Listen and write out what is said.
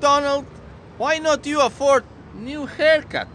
Donald, why not you afford new haircut?